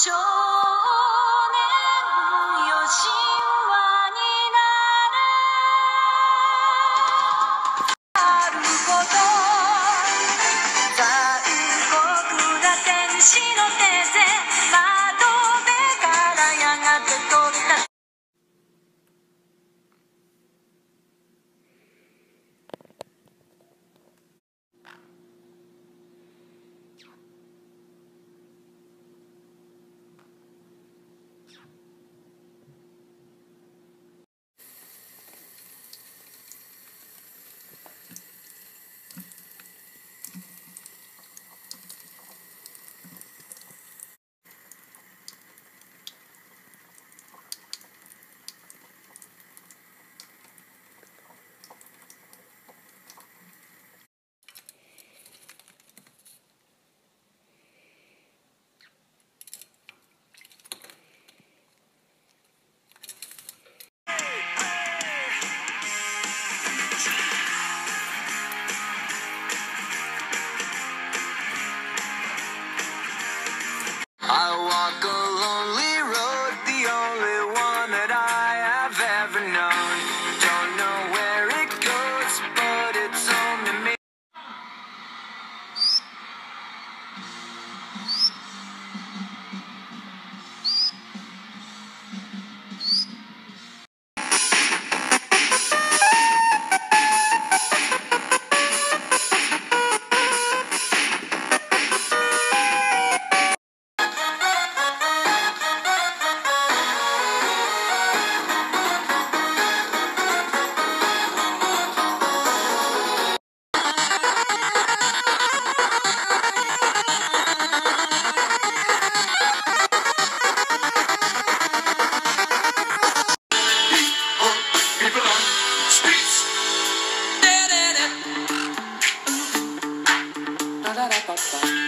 少年よ神話になるあること残酷な天使 belong. Da, da. Da, da, da, da, da.